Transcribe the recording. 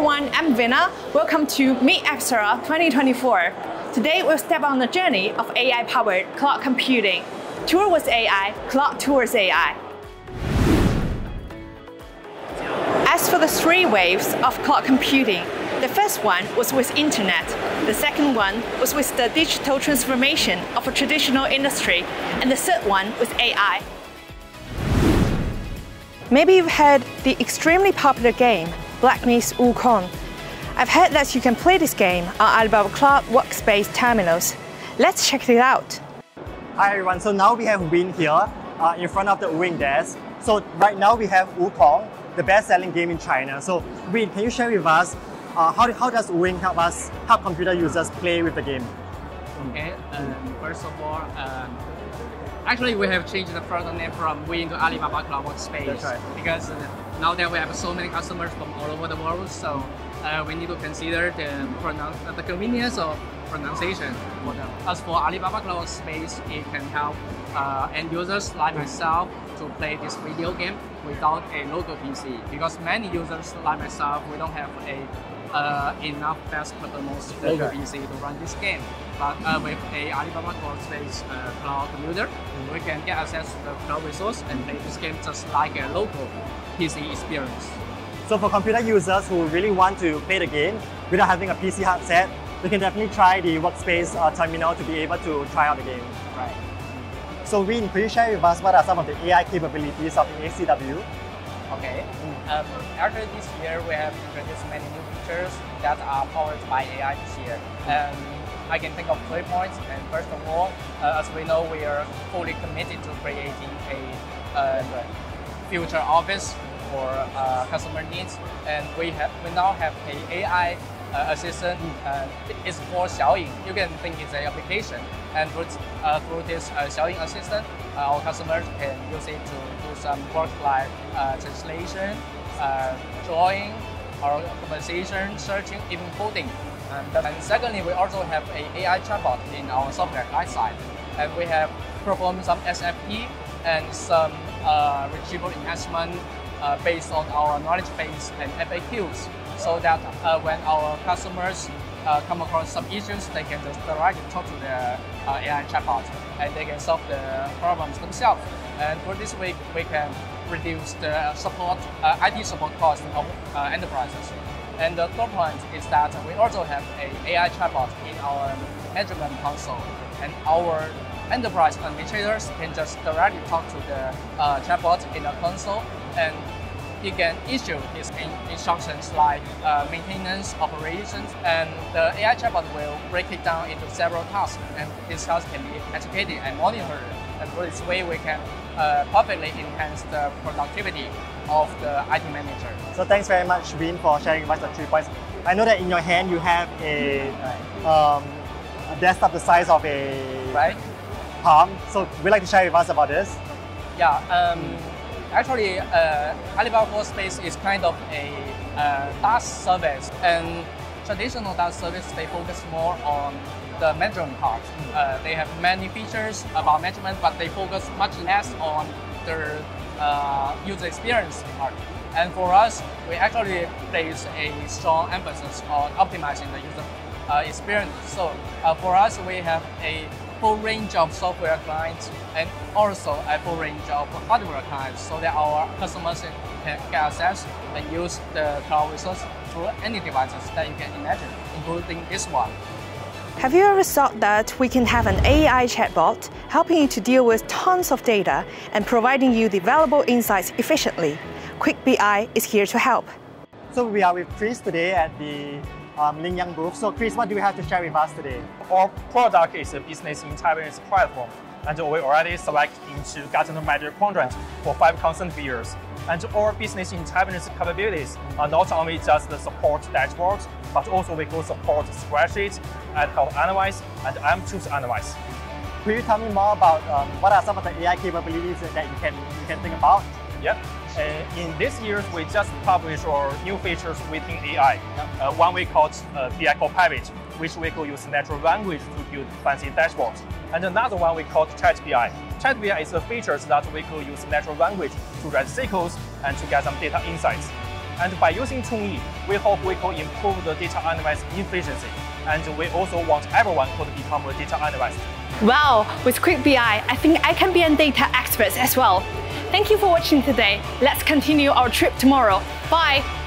everyone, I'm Vena. Welcome to Meet Apsara 2024. Today we'll step on the journey of AI-powered cloud computing. Tour with AI, cloud tours AI. As for the three waves of cloud computing, the first one was with internet, the second one was with the digital transformation of a traditional industry, and the third one was AI. Maybe you've heard the extremely popular game, Black Myth Wukong. I've heard that you can play this game on Alibaba Cloud Workspace terminals. Let's check it out. Hi everyone, so now we have Win here uh, in front of the Wuying desk. So right now we have Wukong, the best-selling game in China. So Win, can you share with us uh, how, how does Wuying help us help computer users play with the game? Okay, um, first of all, um, Actually, we have changed the product name from Wuying to Alibaba Cloud Workspace. Right. Because uh, now that we have so many customers from all over the world, so uh, we need to consider the pronoun- uh, the convenience of pronunciation for them. As for Alibaba Cloud Space, it can help uh, end users like myself to play this video game without a local PC. Because many users like myself, we don't have a uh, enough best performance local PC to run this game. But uh, with a Alibaba Workspace uh, cloud computer, we can get access to the cloud resource and play this game just like a local PC experience. So for computer users who really want to play the game without having a PC headset, they can definitely try the Workspace uh, terminal to be able to try out the game. Right. So Win, could you share with us what are some of the AI capabilities of the ACW? Okay. Um, after this year, we have introduced many new features that are powered by AI this year. Um, I can think of three points. And first of all, uh, as we know, we are fully committed to creating a uh, future office for uh, customer needs, and we have we now have a AI uh, assistant. Uh, it's called Xiaoying. You can think it's an application, and through, uh, through this uh, Xiaoying assistant, uh, our customers can use it to do some work like uh, translation, uh, drawing, or conversation, searching, even coding. And, and secondly, we also have a AI chatbot in our software side, and we have performed some SFT and some retrieval enhancement based on our knowledge base and FAQs so that uh, when our customers uh, come across some issues, they can just directly talk to the uh, AI chatbot and they can solve the problems themselves. And for this week, we can reduce the support, uh, IT support cost of uh, enterprises. And the third point is that we also have an AI chatbot in our management console, and our enterprise administrators can just directly talk to the uh, chatbot in the console and he can issue his in- instructions like uh, maintenance, operations, and the AI chatbot will break it down into several tasks, and these tasks can be educated and monitored. And for this way, we can uh, perfectly enhance the productivity of the IT manager. So thanks very much, Win, for sharing with us the three points. I know that in your hand you have a, um, a desktop the size of a Right? palm. So would you like to share with us about this? Yeah. Um, actually, uh, Alibaba Space is kind of a uh, DaaS service, and traditional DaaS service they focus more on the management part. Uh, they have many features about management, but they focus much less on the uh, user experience part. And for us, we actually place a strong emphasis on optimizing the user uh, experience. So uh, for us, we have a full range of software clients and also a full range of hardware clients so that our customers can get access and use the cloud resource through any devices that you can imagine, including this one. Have you ever thought that we can have an AI chatbot helping you to deal with tons of data and providing you the valuable insights efficiently? Quick BI is here to help. So we are with Chris today at the um, Ling Yang booth. So Chris, what do you have to share with us today? Our product is a business intelligence platform, and we already select into Gartner Magic Quadrant for five constant years. And our business intelligence capabilities are not only just the support dashboards, but also we can support spreadsheets, ad hoc analyze, and M2 analyze. Could you tell me more about um, what are some of the AI capabilities that you can you can think about? Yep. And in this year, we just published our new features within AI. Uh, one we called uh, BI Copilot, which we could use natural language to build fancy dashboards. And another one we called Chat BI. Chat BI is the features that we could use natural language to write SQLs and to get some data insights. And by using Tongyi, we hope we could improve the data analyst efficiency. And we also want everyone could become a data analyst. Wow, with Quick BI, I think I can be a data expert as well. Thank you for watching today. Let's continue our trip tomorrow. Bye!